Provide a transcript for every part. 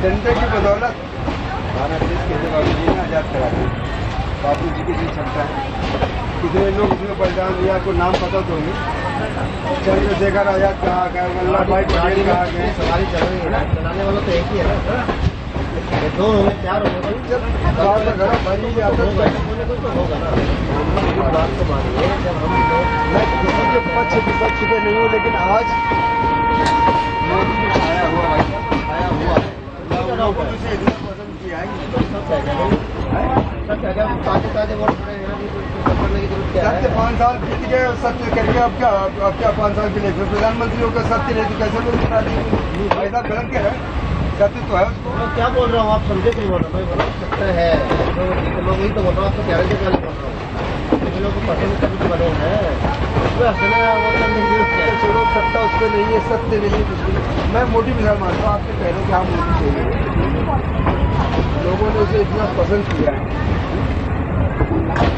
जनता की बदौलत भारत देश के जब बाबू जी ने आज़ाद करा दिया बापू जी की जो क्षमता है। कितने लोग इसमें बलिदान दिया आपको नाम पता तो होंगे। चंद्रशेखर आज़ाद कहाँ गए वल्लभ भाई पटेल कहाँ गए। सवारी चल रही है ना चलाने वाला तो एक ही है। ना दो होंगे चार होंगे जब घर भाई को तो होगा ना। बात तो मानिए। जब हम मैं किसी के पक्ष विपक्ष पे नहीं हूँ लेकिन आज है लोगों किया है हैं क्या पाँच साल बीत क्या क्या के प्रधानमंत्री होकर कैसे लोग लेंगे क्या है सत्य तो है उसको क्या बोल रहा हूँ। आप समझे नहीं बोल रहा बोला सत्य है? तो मैं वही तो बोल रहा हूँ आपको जगह बोल रहा हूँ? लोग पसंद करके बने हैं। सत्ता उस पर नहीं है सत्य नहीं है। मैं मोटी मिसाल मानता हूँ आपके कहने क्या मोदी चाहिए लोगों ने उसे इतना पसंद किया है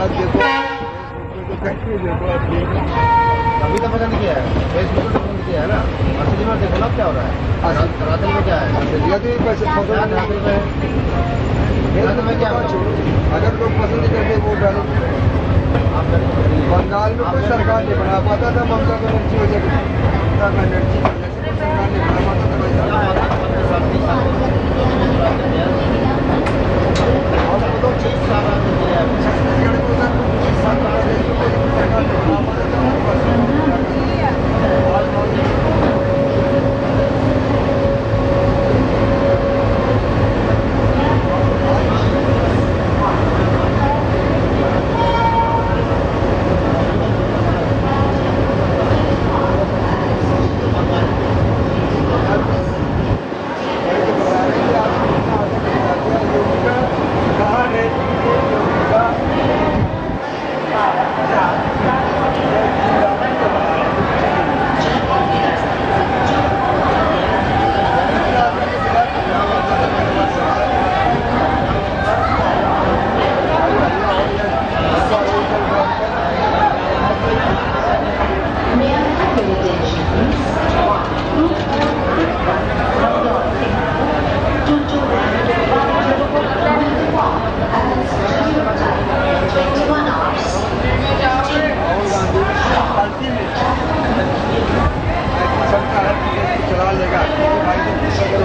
आज देखो अभी तो पसंद किया है फेसबुक पे पसंद किया है ना असली में देखो ना क्या हो रहा है हाँ, रा- रातल में क्या है दिया तो पैसे में रातल में क्या नहीं अगर लोग पसंद करके वोट डाले आप बंगाल में कोई सरकार नहीं बना पाता था ममता बनर्जी वजह सरकार नहीं बना पाता था भाई साहब आपको तो छत्तीसगढ़ को सर पच्चीस साल पहले तो कोई सरकार नहीं बना पाता था आज Modi May I have your attention, please? Route 221 at its scheduled time, 21 hours. चला लेगा